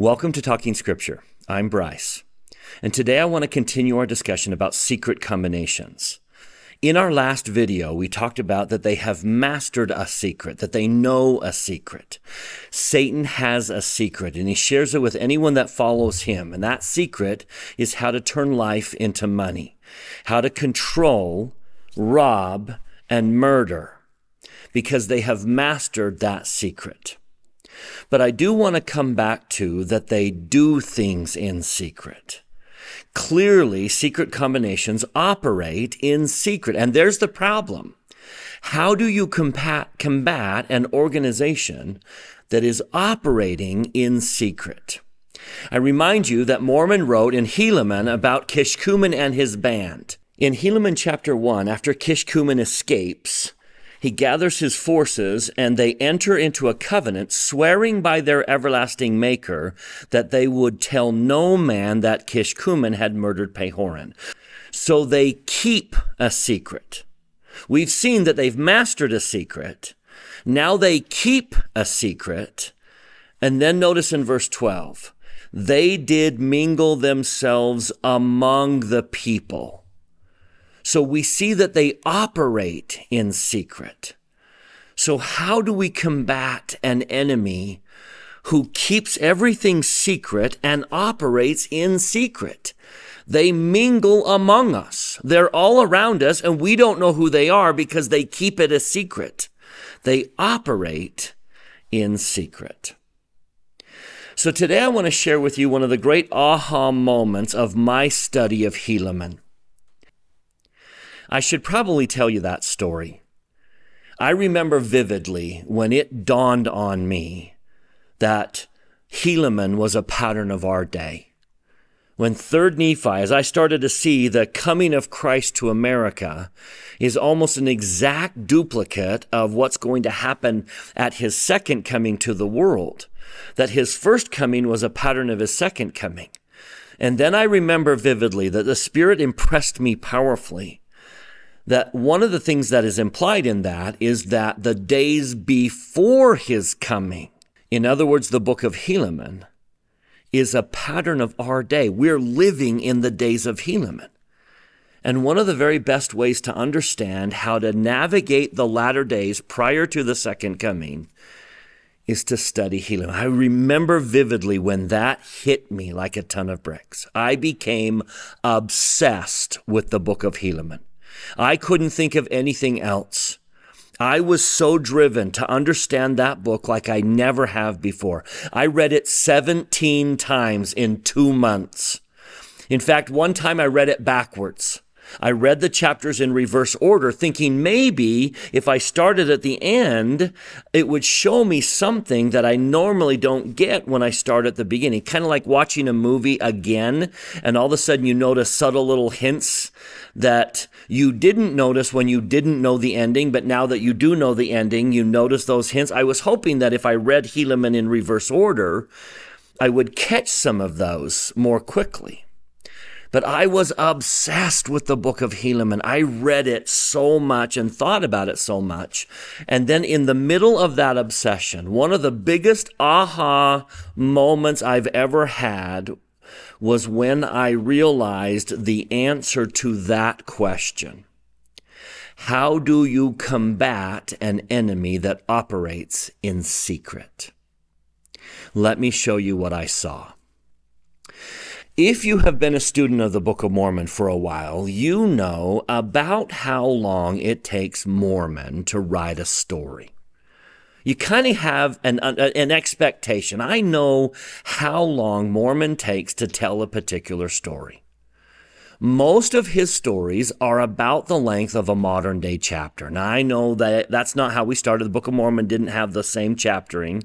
Welcome to Talking Scripture. I'm Bryce. And today I want to continue our discussion about secret combinations. In our last video, we talked about that they have mastered a secret, that they know a secret. Satan has a secret, and he shares it with anyone that follows him. And that secret is how to turn life into money, how to control, rob, and murder, because they have mastered that secret. But I do want to come back to that they do things in secret. Clearly, secret combinations operate in secret. And there's the problem. How do you combat, combat an organization that is operating in secret? I remind you that Mormon wrote in Helaman about Kishkumen and his band. In Helaman chapter 1, after Kishkumen escapes, he gathers his forces and they enter into a covenant, swearing by their everlasting maker that they would tell no man that Kishkumen had murdered Pahoran. So they keep a secret. We've seen that they've mastered a secret. Now they keep a secret. And then notice in verse 12, they did mingle themselves among the people. So we see that they operate in secret. So, how do we combat an enemy who keeps everything secret and operates in secret? They mingle among us. They're all around us, and we don't know who they are because they keep it a secret. They operate in secret. So, today I want to share with you one of the great aha moments of my study of Helaman. I should probably tell you that story. I remember vividly when it dawned on me that Helaman was a pattern of our day. When 3rd Nephi, as I started to see the coming of Christ to America, is almost an exact duplicate of what's going to happen at his second coming to the world, that his first coming was a pattern of his second coming. And then I remember vividly that the Spirit impressed me powerfully that one of the things that is implied in that is that the days before his coming, in other words, the book of Helaman, is a pattern of our day. We're living in the days of Helaman. And one of the very best ways to understand how to navigate the latter days prior to the second coming is to study Helaman. I remember vividly when that hit me like a ton of bricks. I became obsessed with the book of Helaman. I couldn't think of anything else. I was so driven to understand that book like I never have before. I read it 17 times in two months. In fact, one time I read it backwards. I read the chapters in reverse order, thinking maybe if I started at the end, it would show me something that I normally don't get when I start at the beginning. Kind of like watching a movie again, and all of a sudden you notice subtle little hints that you didn't notice when you didn't know the ending, but now that you do know the ending, you notice those hints. I was hoping that if I read Helaman in reverse order, I would catch some of those more quickly. But I was obsessed with the book of Helaman. I read it so much and thought about it so much. And then in the middle of that obsession, one of the biggest aha moments I've ever had was when I realized the answer to that question. How do you combat an enemy that operates in secret? Let me show you what I saw. If you have been a student of the Book of Mormon for a while, you know about how long it takes Mormon to write a story. You kind of have an, an expectation. I know how long Mormon takes to tell a particular story. Most of his stories are about the length of a modern day chapter. Now, I know that that's not how we started. The Book of Mormon didn't have the same chaptering,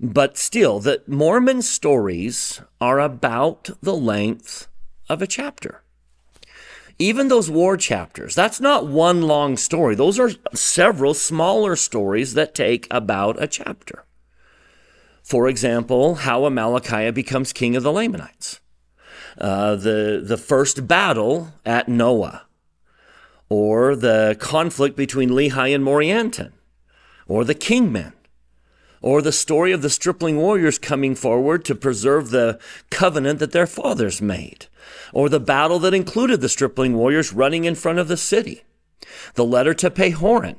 but still, the Mormon stories are about the length of a chapter. Even those war chapters, that's not one long story. Those are several smaller stories that take about a chapter. For example, how Amalickiah becomes king of the Lamanites, uh, the, the first battle at Noah, or the conflict between Lehi and Morianton, or the kingmen or the story of the stripling warriors coming forward to preserve the covenant that their fathers made, or the battle that included the stripling warriors running in front of the city, the letter to Pahoran.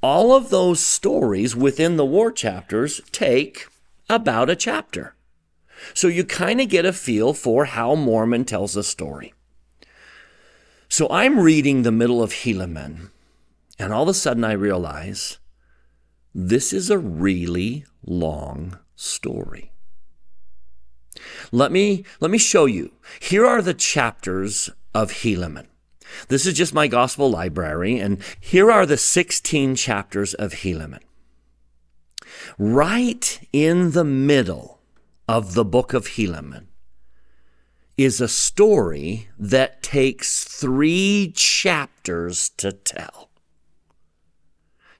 All of those stories within the war chapters take about a chapter. So you kind of get a feel for how Mormon tells a story. So I'm reading the middle of Helaman, and all of a sudden I realize this is a really long story. Let me, let me show you. Here are the chapters of Helaman. This is just my gospel library, and here are the 16 chapters of Helaman. Right in the middle of the book of Helaman is a story that takes three chapters to tell.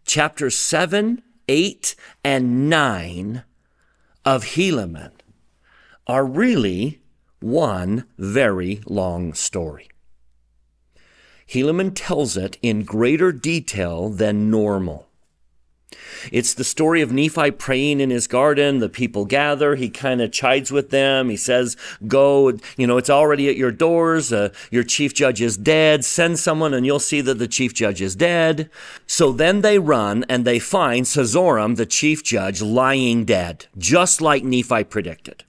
Chapters 7, 8, and 9 of Helaman are really one very long story. Helaman tells it in greater detail than normal. It's the story of Nephi praying in his garden. The people gather. He kind of chides with them. He says, Go, you know, it's already at your doors. Uh, your chief judge is dead. Send someone and you'll see that the chief judge is dead. So then they run and they find Seezoram, the chief judge, lying dead, just like Nephi predicted.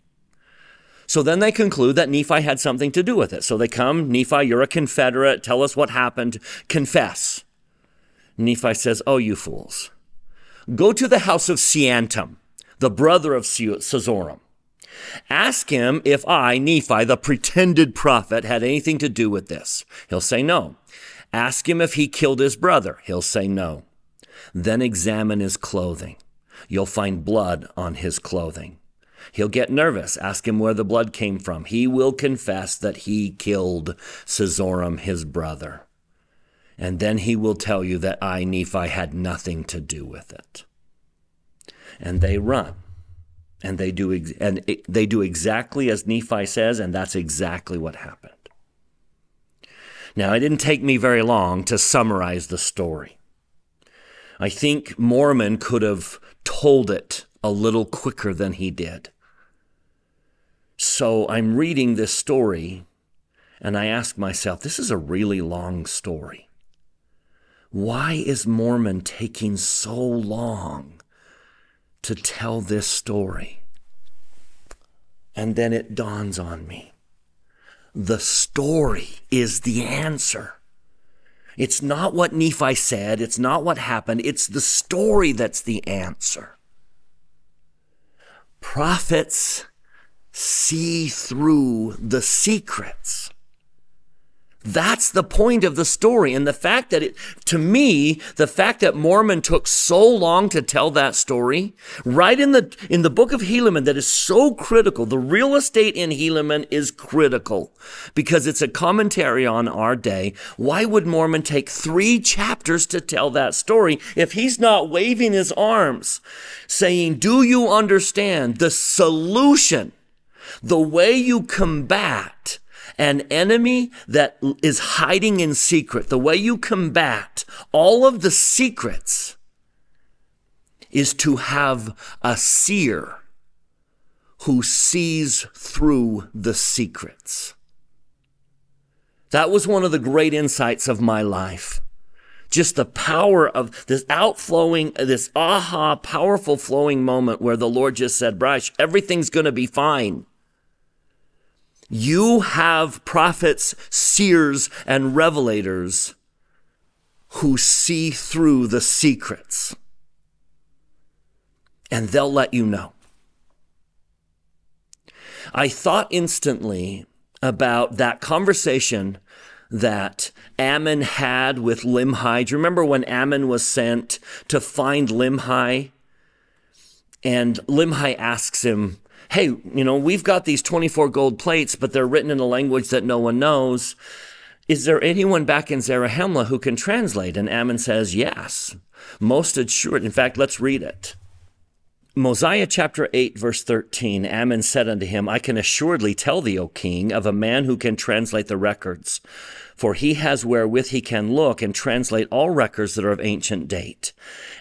So then they conclude that Nephi had something to do with it. So they come, Nephi, you're a Confederate. Tell us what happened. Confess. Nephi says, Oh, you fools. Go to the house of Seantum, the brother of Seezoram. Ask him if I, Nephi, the pretended prophet, had anything to do with this. He'll say no. Ask him if he killed his brother. He'll say no. Then examine his clothing. You'll find blood on his clothing. He'll get nervous. Ask him where the blood came from. He will confess that he killed Seezoram, his brother. And then he will tell you that I, Nephi, had nothing to do with it. And they run. And they do and it, they do exactly as Nephi says, and that's exactly what happened. Now, it didn't take me very long to summarize the story. I think Mormon could have told it a little quicker than he did. So I'm reading this story and I ask myself, this is a really long story. Why is Mormon taking so long to tell this story? And then it dawns on me. The story is the answer. It's not what Nephi said. It's not what happened. It's the story that's the answer. Prophets see through the secrets. That's the point of the story. And the fact that it, to me, the fact that Mormon took so long to tell that story, right in the, in the book of Helaman, that is so critical. The real estate in Helaman is critical because it's a commentary on our day. Why would Mormon take three chapters to tell that story if he's not waving his arms saying, do you understand the solution? The way you combat an enemy that is hiding in secret, the way you combat all of the secrets is to have a seer who sees through the secrets. That was one of the great insights of my life. Just the power of this outflowing, this aha, powerful flowing moment where the Lord just said, Bryce, everything's going to be fine. You have prophets, seers, and revelators who see through the secrets. And they'll let you know. I thought instantly about that conversation that Ammon had with Limhi. Do you remember when Ammon was sent to find Limhi? And Limhi asks him, hey, you know, we've got these 24 gold plates, but they're written in a language that no one knows. Is there anyone back in Zarahemla who can translate? And Ammon says, yes. Most assured. In fact, let's read it. Mosiah chapter 8, verse 13 Ammon said unto him, I can assuredly tell thee, O king, of a man who can translate the records. For he has wherewith he can look and translate all records that are of ancient date.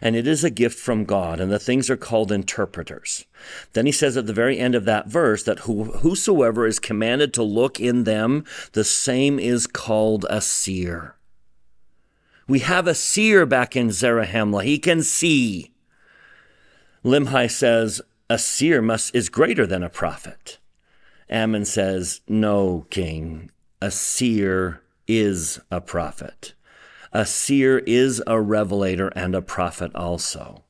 And it is a gift from God, and the things are called interpreters. Then he says at the very end of that verse that whosoever is commanded to look in them, the same is called a seer. We have a seer back in Zarahemla. He can see. Limhi says, a seer must, is greater than a prophet. Ammon says, no, king, a seer is a prophet. A seer is a revelator and a prophet also.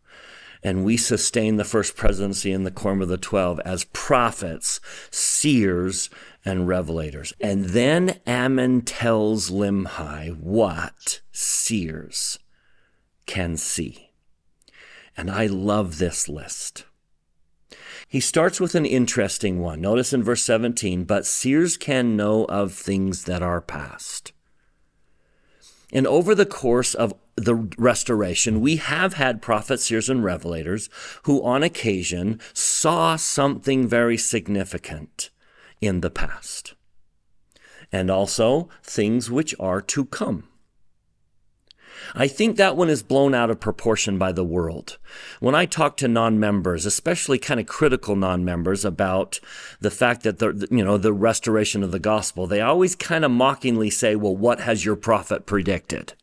And we sustain the first presidency in the Quorum of the Twelve as prophets, seers, and revelators. And then Ammon tells Limhi what seers can see. And I love this list. He starts with an interesting one. Notice in verse 17, but seers can know of things that are past. And over the course of the restoration, we have had prophets, seers, and revelators who, on occasion, saw something very significant in the past, and also things which are to come. I think that one is blown out of proportion by the world. When I talk to non-members, especially kind of critical non-members about the fact that the you know the restoration of the gospel, they always kind of mockingly say, "Well, what has your prophet predicted?"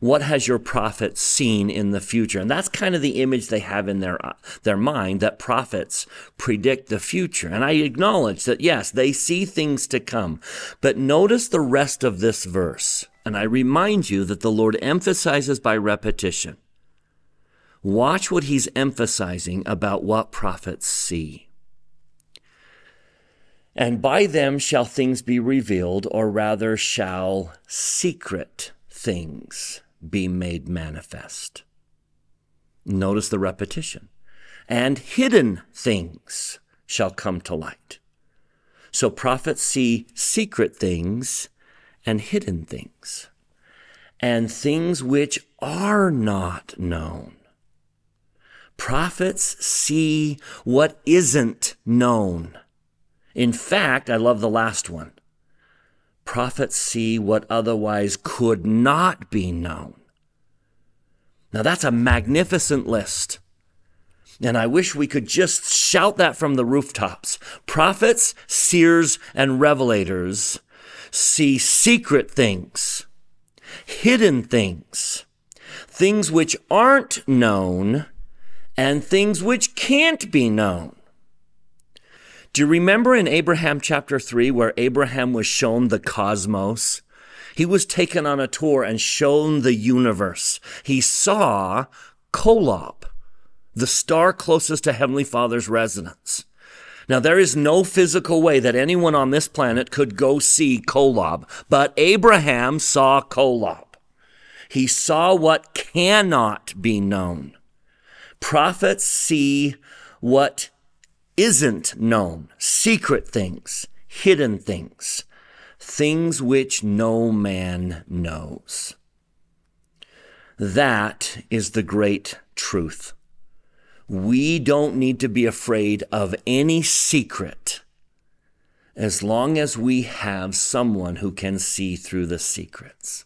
What has your prophet seen in the future? And that's kind of the image they have in their, their mind that prophets predict the future. And I acknowledge that, yes, they see things to come. But notice the rest of this verse. And I remind you that the Lord emphasizes by repetition. Watch what he's emphasizing about what prophets see. And by them shall things be revealed, or rather, shall secret things be made manifest. Notice the repetition. And hidden things shall come to light. So prophets see secret things and hidden things, and things which are not known. Prophets see what isn't known. In fact, I love the last one prophets see what otherwise could not be known. Now, that's a magnificent list. And I wish we could just shout that from the rooftops. Prophets, seers, and revelators see secret things, hidden things, things which aren't known, and things which can't be known. Do you remember in Abraham chapter 3 where Abraham was shown the cosmos? He was taken on a tour and shown the universe. He saw Kolob, the star closest to Heavenly Father's residence. Now, there is no physical way that anyone on this planet could go see Kolob, but Abraham saw Kolob. He saw what cannot be known. Prophets see what isn't known, secret things, hidden things, things which no man knows. That is the great truth. We don't need to be afraid of any secret as long as we have someone who can see through the secrets.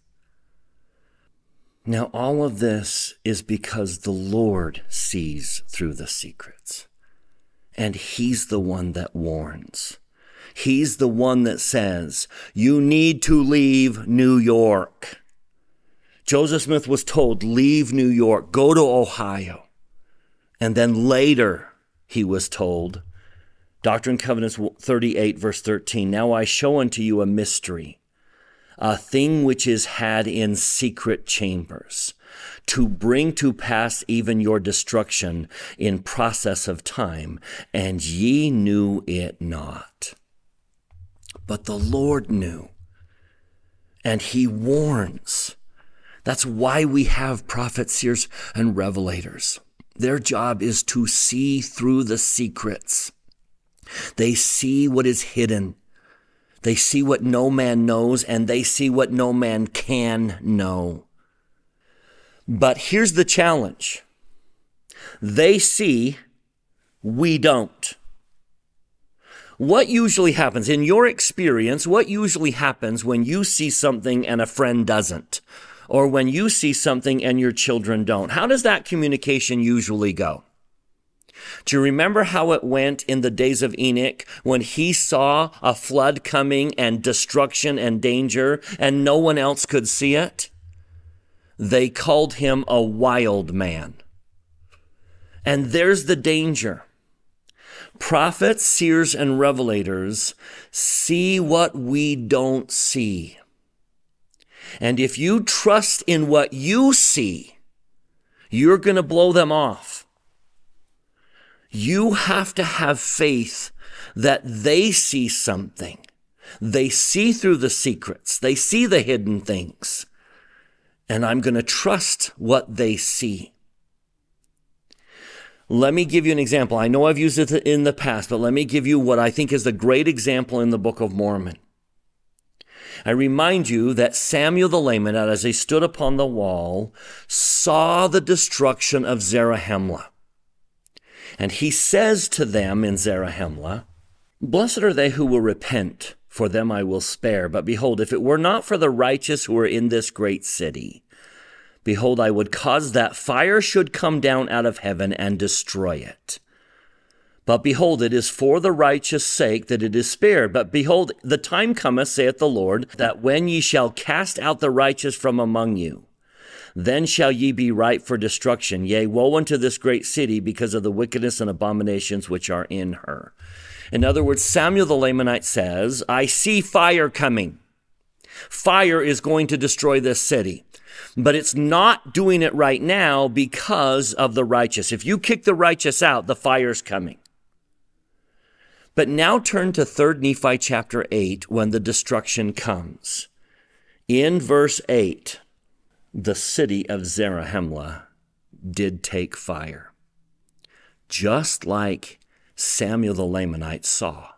Now, all of this is because the Lord sees through the secrets. And he's the one that warns. He's the one that says, you need to leave New York. Joseph Smith was told, leave New York, go to Ohio. And then later he was told, Doctrine and Covenants 38, verse 13, Now I show unto you a mystery, a thing which is had in secret chambers, to bring to pass even your destruction in process of time, and ye knew it not. But the Lord knew, and he warns. That's why we have prophets, seers, and revelators. Their job is to see through the secrets. They see what is hidden. They see what no man knows, and they see what no man can know. But here's the challenge they see we don't. What usually happens, in your experience, what usually happens when you see something and a friend doesn't? Or when you see something and your children don't? How does that communication usually go? Do you remember how it went in the days of Enoch when he saw a flood coming and destruction and danger and no one else could see it? They called him a wild man. And there's the danger. Prophets, seers, and revelators see what we don't see. And if you trust in what you see, you're going to blow them off. You have to have faith that they see something. They see through the secrets. They see the hidden things. And I'm going to trust what they see. Let me give you an example. I know I've used it in the past, but let me give you what I think is the great example in the Book of Mormon. I remind you that Samuel the Lamanite, as he stood upon the wall, saw the destruction of Zarahemla. And he says to them in Zarahemla, Blessed are they who will repent, for them I will spare. But behold, if it were not for the righteous who are in this great city, behold, I would cause that fire should come down out of heaven and destroy it. But behold, it is for the righteous sake that it is spared. But behold, the time cometh, saith the Lord, that when ye shall cast out the righteous from among you, then shall ye be ripe for destruction. Yea, woe unto this great city because of the wickedness and abominations which are in her. In other words, Samuel the Lamanite says, I see fire coming. Fire is going to destroy this city. But it's not doing it right now because of the righteous. If you kick the righteous out, the fire's coming. But now turn to 3rd Nephi chapter 8 when the destruction comes. In verse 8, the city of Zarahemla did take fire, just like Samuel the Lamanite saw.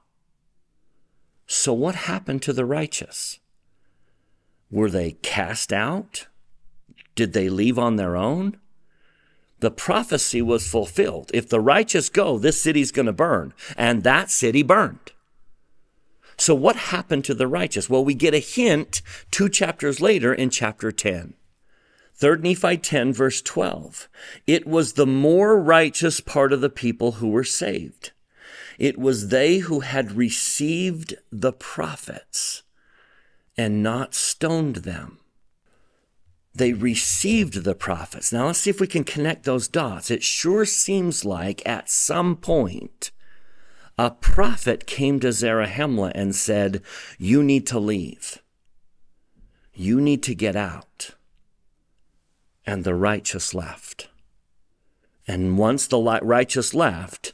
So, what happened to the righteous? Were they cast out? Did they leave on their own? The prophecy was fulfilled. If the righteous go, this city's going to burn. And that city burned. So, what happened to the righteous? Well, we get a hint two chapters later in chapter 10. 3 Nephi 10, verse 12. It was the more righteous part of the people who were saved. It was they who had received the prophets and not stoned them. They received the prophets. Now let's see if we can connect those dots. It sure seems like at some point a prophet came to Zarahemla and said, You need to leave. You need to get out and the righteous left. And once the righteous left,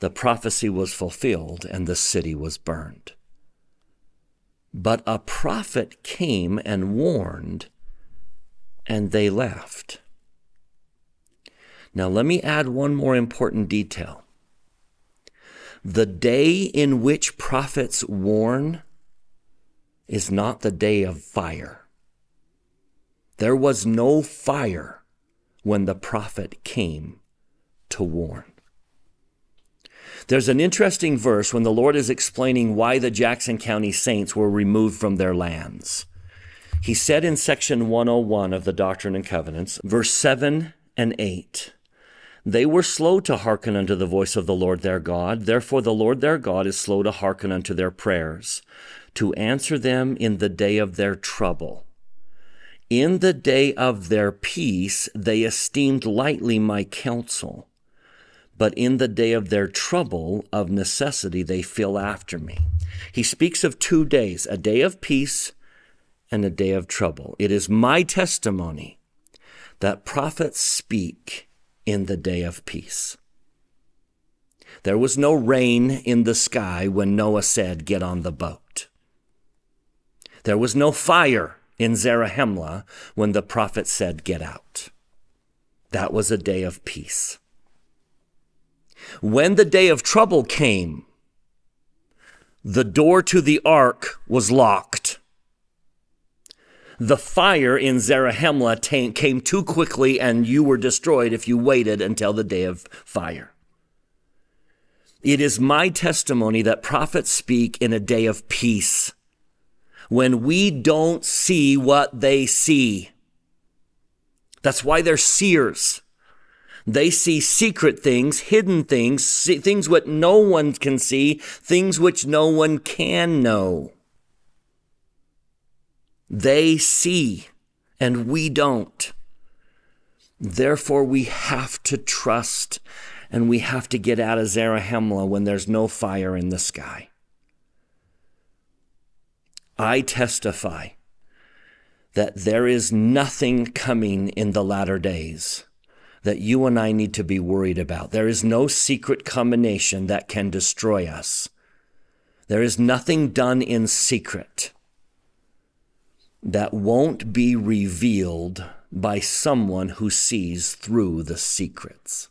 the prophecy was fulfilled and the city was burned. But a prophet came and warned, and they left. Now, let me add one more important detail. The day in which prophets warn is not the day of fire. There was no fire when the prophet came to warn. There's an interesting verse when the Lord is explaining why the Jackson County saints were removed from their lands. He said in section 101 of the Doctrine and Covenants, verse 7 and 8, They were slow to hearken unto the voice of the Lord their God. Therefore, the Lord their God is slow to hearken unto their prayers, to answer them in the day of their trouble. In the day of their peace, they esteemed lightly my counsel. But in the day of their trouble, of necessity, they feel after me. He speaks of two days a day of peace and a day of trouble. It is my testimony that prophets speak in the day of peace. There was no rain in the sky when Noah said, Get on the boat. There was no fire in Zarahemla when the prophet said, Get out. That was a day of peace. When the day of trouble came, the door to the ark was locked. The fire in Zarahemla came too quickly, and you were destroyed if you waited until the day of fire. It is my testimony that prophets speak in a day of peace when we don't see what they see. That's why they're seers. They see secret things, hidden things, things what no one can see, things which no one can know. They see and we don't. Therefore, we have to trust and we have to get out of Zarahemla when there's no fire in the sky. I testify that there is nothing coming in the latter days that you and I need to be worried about. There is no secret combination that can destroy us. There is nothing done in secret that won't be revealed by someone who sees through the secrets.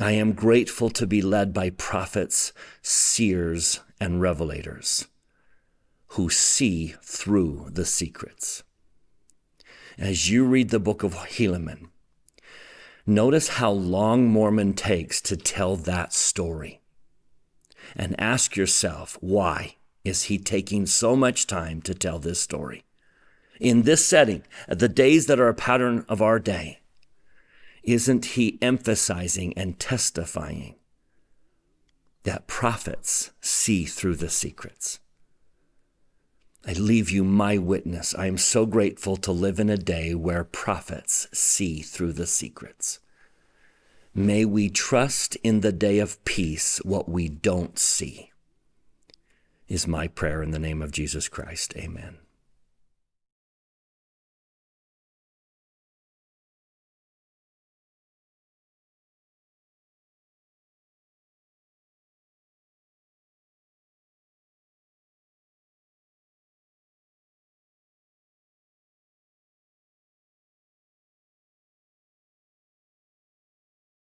I am grateful to be led by prophets, seers, and revelators who see through the secrets. As you read the book of Helaman, notice how long Mormon takes to tell that story. And ask yourself, why is he taking so much time to tell this story? In this setting, the days that are a pattern of our day, isn't he emphasizing and testifying that prophets see through the secrets? I leave you my witness. I am so grateful to live in a day where prophets see through the secrets. May we trust in the day of peace what we don't see, is my prayer in the name of Jesus Christ. Amen.